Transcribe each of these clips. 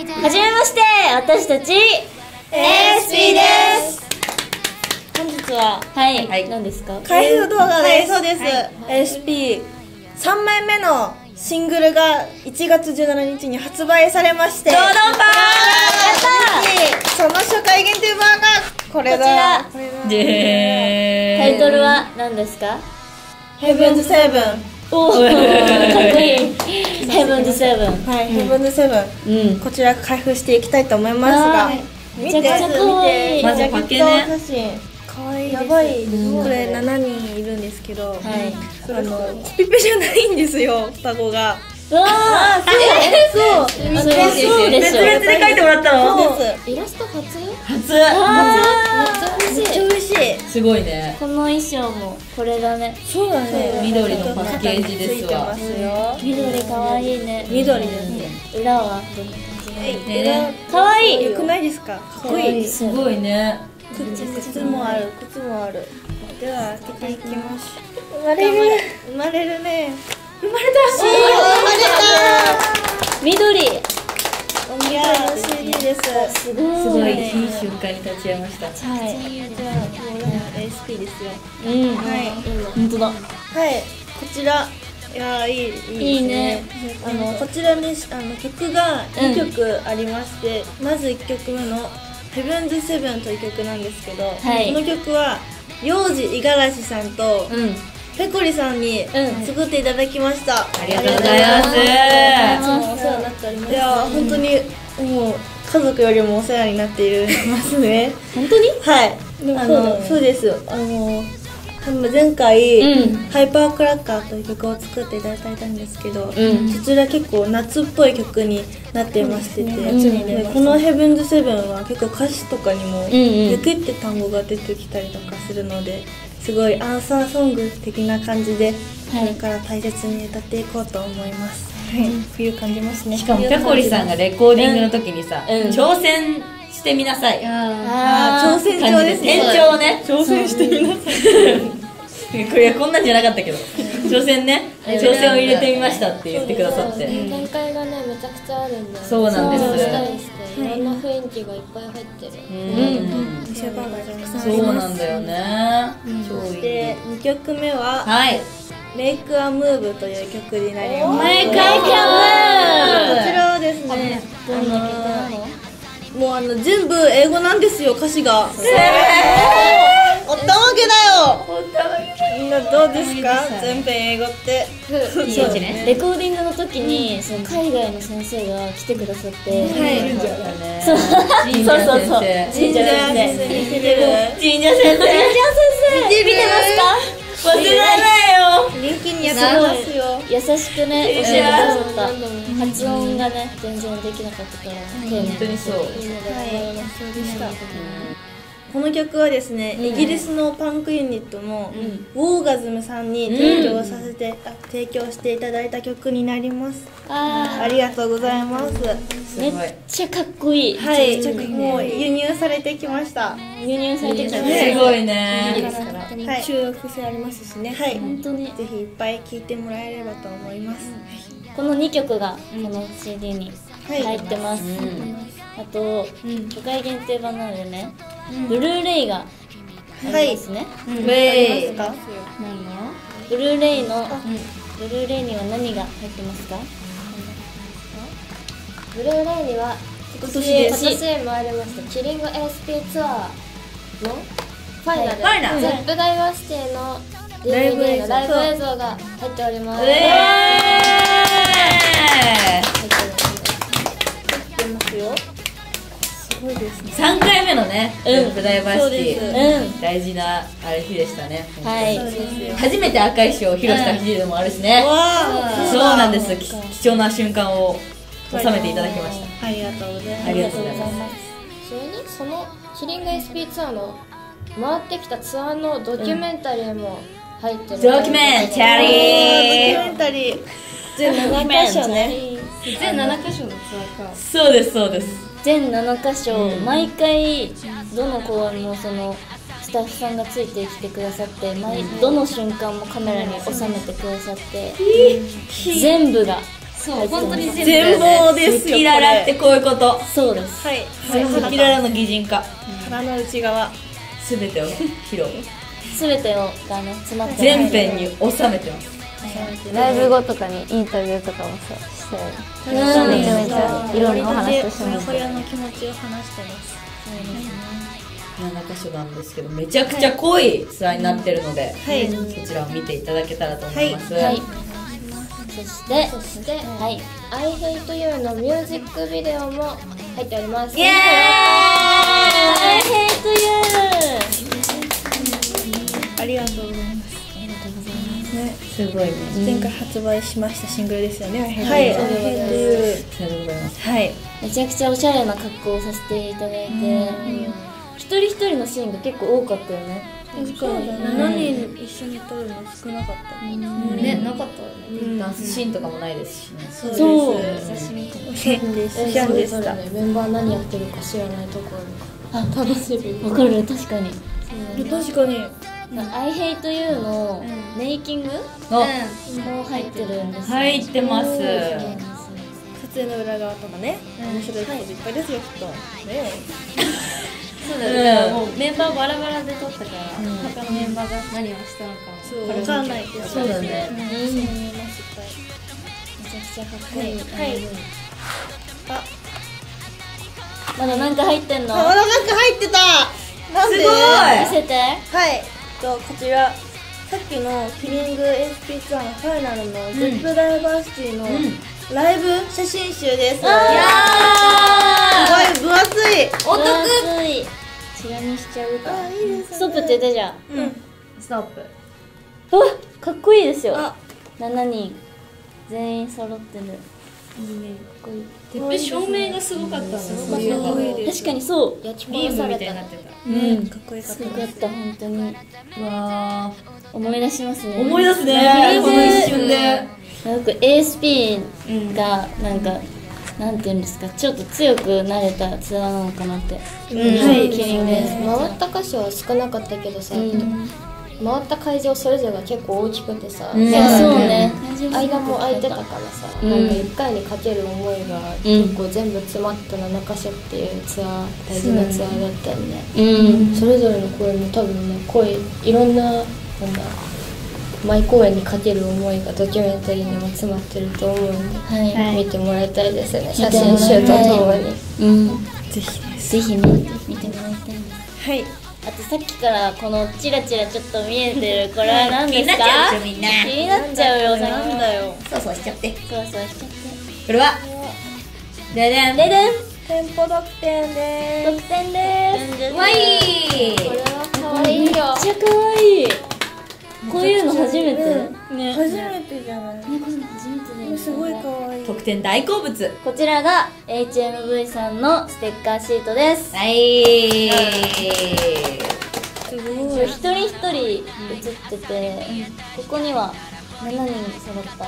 はじめまして私たち ASP です。本日ははい、はい、何ですか？開封動画です、そうです、ASP3 枚目のシングルが1月17日に発売されまして。ドドンパー。その初回限定版がこれだ。こちら。タイトルは何ですか？ヘブンズセブンおおかっこいいヘブンズセブンはい、ヘブンズセブン、うん、こちら開封していきたいと思いますがめちゃくちゃかわい。いまずパケね。可愛い。やばい、これ7人いるんですけど、はい、あのコピペじゃないんですよ双子が。わあそう。そう。そう。別々で書いてもらったの？イラスト初。初。初。めっちゃ嬉しいすごいね。この衣装もこれだね。そうだね。緑のパッケージですわ。緑かわいいね。緑ですね。裏は？どんな感じねかわいいよ。くないですか？かっこいい。すごいね。靴もある。靴もある。では開けていきます。生まれる生まれるね。生まれた。生まれた。緑おみやの CD ですすごいすごいいい瞬間に立ち会いました。はい。じゃあもう ASP ですようんはい。本当だ。はい。こちら。いやいいいいね。いいね。あのこちらねあの曲が2曲ありまして、うん、まず1曲目の「ヘブンズ・セブン」という曲なんですけど、はい、この曲は幼児五十嵐さんと、うん。ペコリさんに作っていただきました、ありがとうございますもう家族よりもお世話になっているますね。本当に？はい。あのそうです。あの前回、うん、ハイパークラッカーという曲を作っていただいたんですけど、うん、そちら結構夏っぽい曲になってましてて、ね、この「ヘブンズ・セブン」は結構歌詞とかにも「雪」って単語が出てきたりとかするのですごいアンサーソング的な感じで、これから大切に歌っていこうと思います。はい、冬感じますね。しかもペコリさんがレコーディングの時にさ、挑戦してみなさい。ああ、挑戦状ですね。延長ね。挑戦してみなさい。これこんなんじゃなかったけど挑戦ね。挑戦を入れてみましたって言ってくださって。展開がねめちゃくちゃあるんでそうなんです。いろんな雰囲気がいっぱい入ってる。うん。そうなんだよね。そして2曲目ははいメイクアムーブという曲になります。メイクアムーブこちらはですね。どんな曲なのもうあの全部英語なんですよ歌詞が。えー、おったわけだよ。みんなどうですか？全編英語って。そうね。レコーディングの時に、その海外の先生が来てくださって、はい、そう。そうそう神社先生。見てる神すよ優しくね教えてくださった発音がね全然できなかったから。本当にそう。はい。そうでしたこの曲はですね、イギリスのパンクユニットのウォーガズムさんに提供させて、提供していただいた曲になります。ありがとうございます。めっちゃかっこいい。はい。もう輸入されてきました。輸入されてきました。すごいね。はい、中毒性ありますしね。はい。本当に。ぜひいっぱい聴いてもらえればと思います、この2曲がこの CD に入ってます、あと、初回限定版なのでねブルーレイがありますね、はい、ブルーレイ。何ブルーレイの、ブルーレイには何が入ってますか？ブルーレイには今年今年参りました。キリング ASP ツアーのファイナル、はい、ゼップダイバーシティの DVD のライブ映像が入っております。えー、そうですね。3回目のね「うん、プダイバーシティ」うん、大事なあれ日でしたね。はい。初めて赤石を披露した日でもあるしね、うん、そうなんです。貴重な瞬間を収めていただきました。ありがとうございます。ありがとうございます。それにそのキリング SP ツアーの回ってきたツアーのドキュメンタリーも入ってる、ドキュメンタリー。ドキュメンタリー。全7箇所ね。全7箇所のツアーか。そうですそうです全7箇所、うん、毎回どの公演もそのスタッフさんがついてきてくださって毎どの瞬間もカメラに収めてくださって、全部がそう本当に全貌ですよキララってこういうこと。そうです。はい。赤キララの擬人化。鼻の内側。すべてを披露。全てをがね詰まって全編に収めてますライブ後とかにインタビューとかもさしてめちゃめちゃいろんなお話をしましこれの気持ちを話してます7箇所なんですけどめちゃくちゃ濃いツアーになってるので、はい。そちらを見ていただけたらと思います、はい。そしてそしてはい「I Hate You」のミュージックビデオも入っております。イエーイ！I hate you ありがとうございます。ねすごい。ね前回発売しましたシングルですよねはいはいそうでさようでございます。すはい。めちゃくちゃおしゃれな格好をさせていただいて。一人一人のシーンが結構多かったよね。確かに7人一緒に撮るの少なかった。ねなかったよね。ダンスシーンとかもないですしね。そう。そう。です。おしゃんです。おしゃんでしたねメンバー何やってるか知らないところが。楽しみ。わかる確かに。確かに I hate you のメイキングあ。も入ってるんですよ。入ってます。撮影の裏側とかね。面白いこといっぱいですよきっと。ね。そうだね、メンバーバラバラで撮ったから、他のメンバーが何をしたのかもそうわかんないです。そうだね。めちゃくちゃかっこいい。はい。あまだなんか入ってんの？あまだなんか入ってた。すごい。見せて。はいとこちらさっきのキリング SP ツアーのファイナルの ZEP ダイバーシティのライブ写真集です、すごい分厚い。お得。いチラ見しちゃうか。あいいですねストップ。って言ったじゃんうん。ストップうわかっこいいですよ。あ。7人全員揃ってるてっぺん。照明がすごかったん。ですかっこいいです確かにそう焼きされたになってた。うん。かっこよかっすたごかった本当に。うわ思い出しますね。ー思い出すね。ね。この一瞬で。なんか ASP がなんか、なんていうんですか。ちょっと強くなれたツアーなのかなって、はい。キリングです。回った箇所は少なかったけどさ、うん回った会場それぞれが結構大きくてさ、いやそうね。間も空いてたからさ、うん。なんか1回にかける思いが結構全部詰まった7箇所っていうツアー大事なツアーだったんで、うん。それぞれの声も多分ね声いろんななんだ毎公演にかける思いがドキュメンタリーにも詰まってると思うんで、はい、見てもらいたいですね見写てもらいたい。真集とともに。うん。ぜひぜひ見て見てもらいたいですはいあとさっきからこのチラチラちょっと見えてるこれは何ですか？気になっちゃうでしょみんな。気になっちゃうよねなんだよそうそうしちゃって。そうそうしちゃって。これはででん。ででん。店舗特典で得点です。わい。これは可愛いよ。めっちゃ可愛いこういうの初めて？ね。す初めてじゃない？こういうの初めてだよすごい可愛い。特典大好物。こちらが HMV さんのステッカーシートです。はい。すごい一人一人写ってて、ここには7人揃った。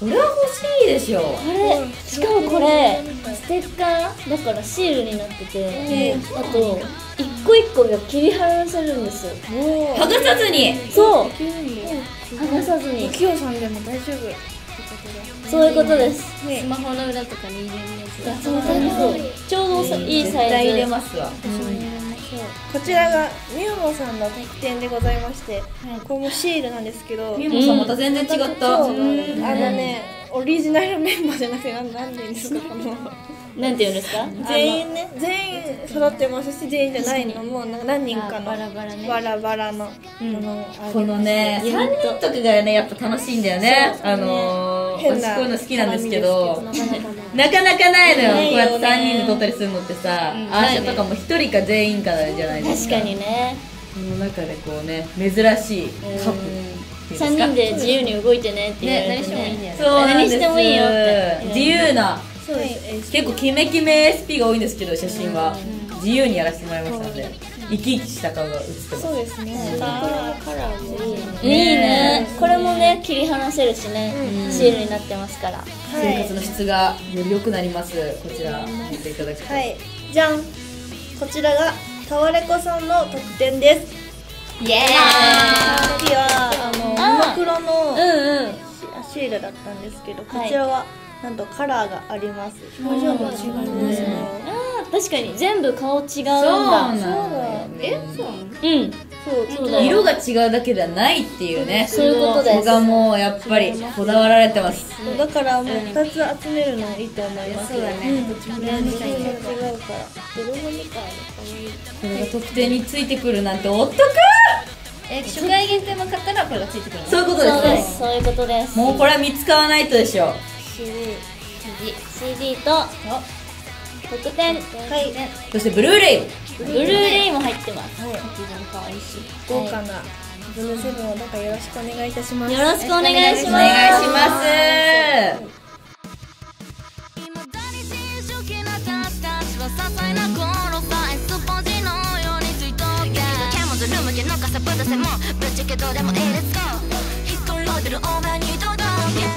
これは欲しいでしょ。これしかもこれステッカーだからシールになってて、あと一個一個が切り離せるんです。よ剥がさずに。そう。剥がさずに。きよさんでも大丈夫そういうことです。スマホの裏とかに入れるやつ。そうそうちょうどさいいサ絶対入れイズ。ますわこちらがミューモさんの特典でございまして、これもシールなんですけどみもさんまた全然違った。あのねオリジナルメンバーじゃなくてなんなんて言うんですかこのなんて言うんですか？全員ね。全員揃ってますし全員じゃないの。も何人かのバラバラね。バラバラのものこのね3人とかがねやっぱ楽しいんだよね。あのー変な私こういうの好きなんですけどなかなかないのよ。ないよね。こうやって3人で撮ったりするのってさアーシャとかも1人か全員かじゃないですか。確かにね。その中でこうね珍しいカップっていうんですか？3人で自由に動いてねって言われてね。何してもいいんだねよね。そうなんです。何してもいいよって。自由なそうです。結構キメキメ SP が多いんですけど写真は。自由にやらせてもらいましたので。生き生きした顔が写ってます。そうですね。カラーもいいね。いいね。これもね切り離せるしね。シールになってますから。生活の質がより良くなります。こちら見ていただくと。はい。じゃん。こちらがタワレコさんの特典です。イエーイ。次はあのあモノクロのシールだったんですけど、こちらはなんとカラーがあります。表情も違うん。ですよ、あー確かに全部顔違うんだ。そうだ。えそうん。そうそう色が違うだけではないっていうね。そういうことです。がもうやっぱりこだわられてます。だからもう2つ集めるのいいと思いますそうだね。どっちも違うから。子供みたいな可愛いこれが特典についてくるなんておっとくえ初回限定も買ったらこれがついてくるの？そういうことそうでです。すそういうことです。もうこれは見つかわないとでしょ CD, CD と特典はい。そしてブルーレイブルーレイも入ってます。豪華なブルーセブンをだからよろしくお願いいたします。よろしくお願いします。お願い。しますぶっちゃけどうでもいいですかひっころいてるお前に届け